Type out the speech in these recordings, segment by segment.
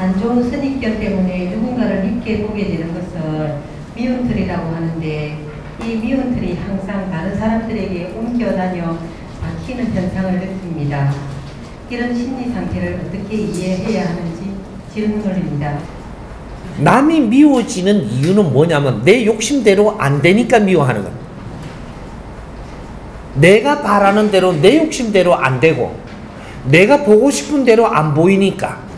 안 좋은 선입견 때문에 누군가를 믿게 보게 되는 것을 미운틀이라고 하는데 이 미운틀이 항상 다른 사람들에게 옮겨다녀 박히는 현상을 느낍니다. 이런 심리 상태를 어떻게 이해해야 하는지 질문입니다. 남이 미워지는 이유는 뭐냐면 내 욕심대로 안 되니까 미워하는 겁니다. 내가 바라는 대로 내 욕심대로 안 되고 내가 보고 싶은 대로 안 보이니까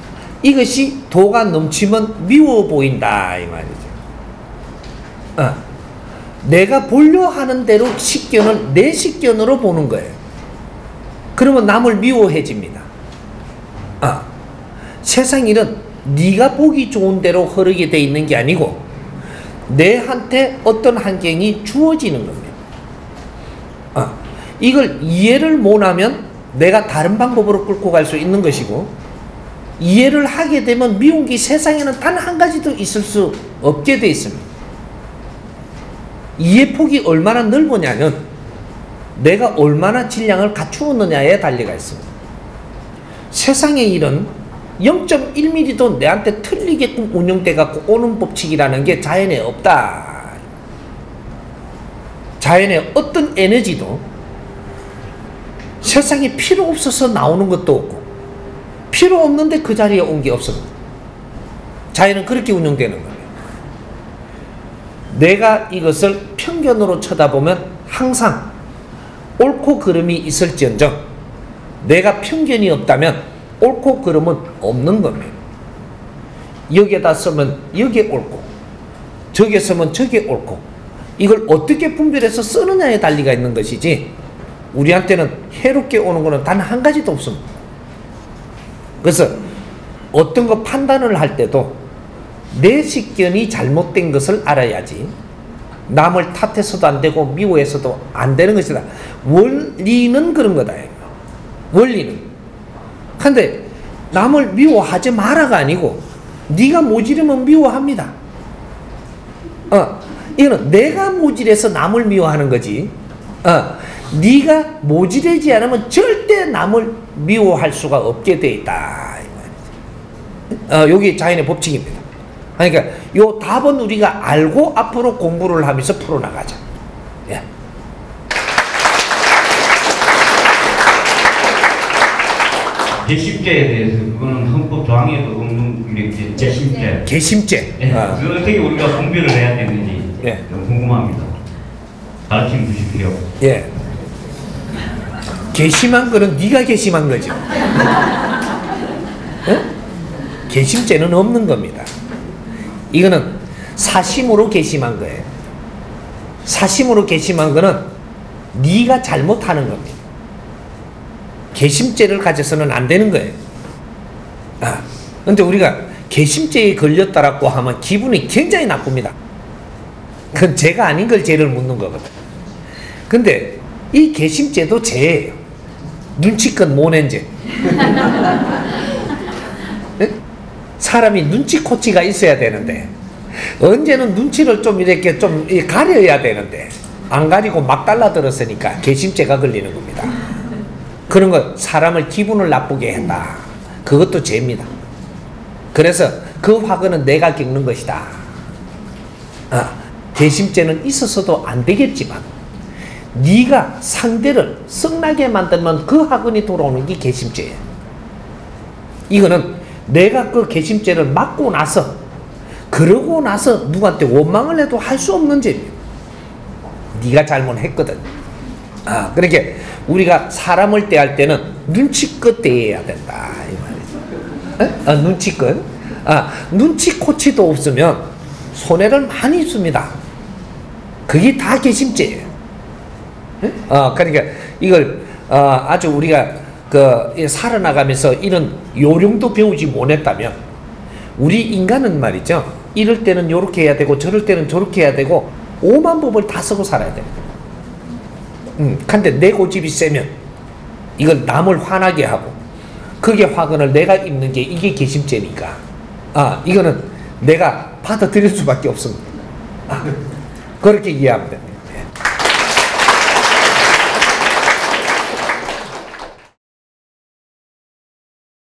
이것이 도가 넘치면 미워 보인다 이 말이죠. 어. 내가 보려 하는 대로 식견을 내 식견으로 보는 거예요. 그러면 남을 미워해집니다. 아, 세상 일은 네가 보기 좋은 대로 흐르게 돼 있는 게 아니고 내한테 어떤 환경이 주어지는 겁니다. 아, 이걸 이해를 못하면 내가 다른 방법으로 끌고 갈 수 있는 것이고 이해를 하게 되면 미움이 세상에는 단 한 가지도 있을 수 없게 돼 있습니다. 이해 폭이 얼마나 넓으냐면 내가 얼마나 질량을 갖추었느냐에 달려가 있습니다. 세상의 일은 0.1mm도 내한테 틀리게끔 운영돼 갖고 오는 법칙이라는 게 자연에 없다. 자연의 어떤 에너지도 세상에 필요 없어서 나오는 것도 없고 필요 없는데 그 자리에 온 게 없습니다. 자연은 그렇게 운영되는 거예요. 내가 이것을 편견으로 쳐다보면 항상 옳고 그름이 있을지언정 내가 편견이 없다면 옳고 그름은 없는 겁니다. 여기에다 쓰면 여기에 옳고 저기에 쓰면 저기에 옳고 이걸 어떻게 분별해서 쓰느냐에 달리가 있는 것이지 우리한테는 해롭게 오는 것은 단 한 가지도 없습니다. 그래서 어떤 거 판단을 할 때도 내 식견이 잘못된 것을 알아야지 남을 탓해서도 안 되고 미워해서도 안 되는 것이다. 원리는 그런 거다. 원리는. 근데 남을 미워하지 마라가 아니고 네가 모지르면 미워합니다. 어, 이거는 내가 모질해서 남을 미워하는 거지. 어, 네가 모질하지 않으면 절대 남을 미워할 수가 없게 돼 있다. 어, 여기 자연의 법칙입니다. 그러니까 요 답은 우리가 알고 앞으로 공부를 하면서 풀어나가자. 예. 개심죄에 대해서 그거는 헌법 조항에도 없는 이렇게 개심죄. 개심죄. 예, 어. 그 어떻게 우리가 분별을 해야 되는지 예. 좀 궁금합니다. 가르쳐 주십시오. 예. 개심한 거는 네가 개심한 거죠. 예? 개심죄는 없는 겁니다. 이거는 사심으로 개심한 거예요. 사심으로 개심한 거는 네가 잘못하는 겁니다. 개심죄를 가져서는 안 되는 거예요. 아, 근데 우리가 개심죄에 걸렸다라고 하면 기분이 굉장히 나쁩니다. 그건 죄가 아닌 걸 죄를 묻는 거거든. 근데 이 개심죄도 죄예요. 눈치껏 모낸 죄. 네? 사람이 눈치 코치가 있어야 되는데 언제는 눈치를 좀 이렇게 좀 가려야 되는데 안 가리고 막 달라들었으니까 개심죄가 걸리는 겁니다. 그런 거 사람을 기분을 나쁘게 했다. 그것도 죄입니다. 그래서 그 화근은 내가 겪는 것이다. 아, 개심죄는 있었어도 안 되겠지만 네가 상대를 성나게 만들면 그 학원이 돌아오는 게 개심죄예요. 이거는 내가 그 개심죄를 막고 나서 그러고 나서 누구한테 원망을 해도 할 수 없는 죄입니다. 네가 잘못했거든. 아, 그러니까 우리가 사람을 대할 때는 눈치껏 대해야 된다 이 말이죠. 아, 눈치껏. 아, 눈치 코치도 없으면 손해를 많이 줍니다. 그게 다 개심죄예요. 어, 그러니까 이걸 어, 아주 우리가 그 살아나가면서 이런 요령도 배우지 못했다면 우리 인간은 말이죠. 이럴 때는 요렇게 해야 되고 저럴 때는 저렇게 해야 되고 오만 법을 다 쓰고 살아야 돼. 음, 근데 내 고집이 세면 이걸 남을 화나게 하고 그게 화근을 내가 입는 게 이게 개심죄니까 아 이거는 내가 받아들일 수밖에 없습니다. 아, 그렇게 이해하면 됩니다.